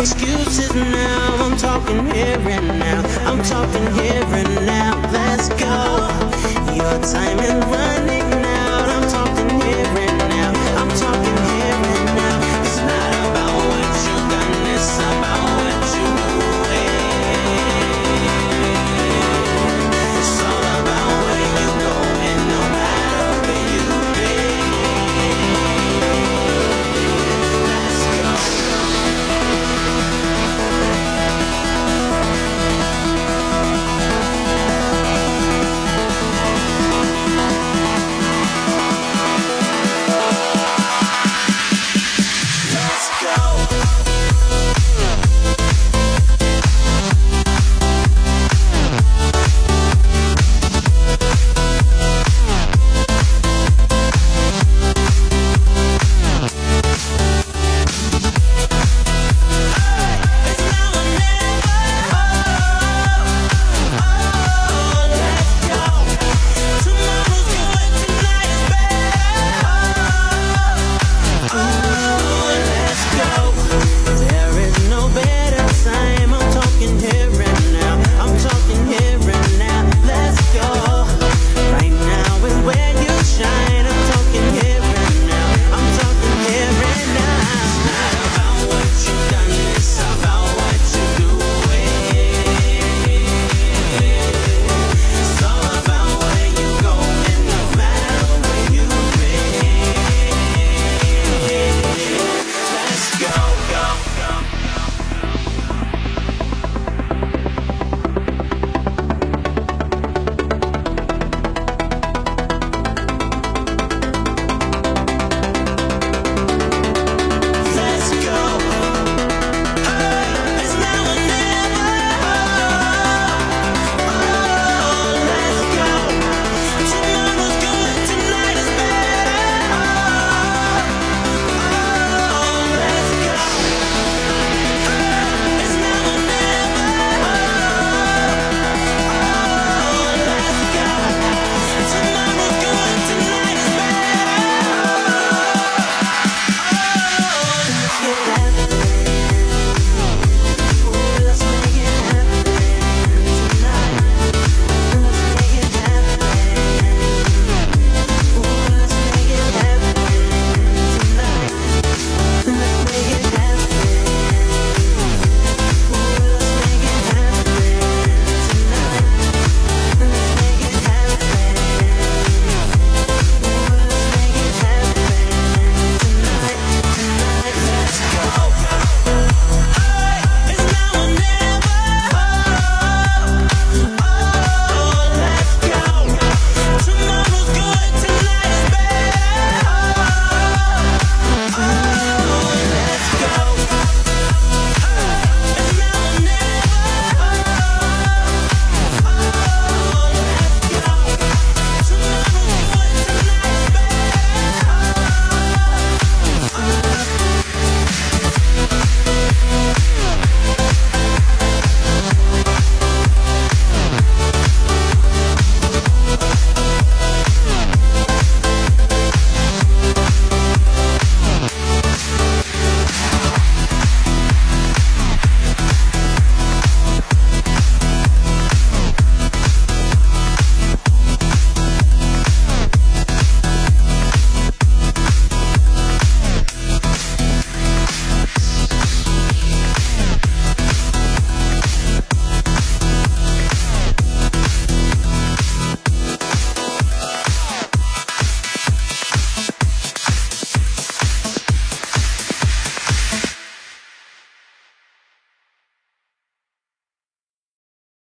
excuses now. I'm talking here and now. I'm talking here and now. Let's go. Your time is running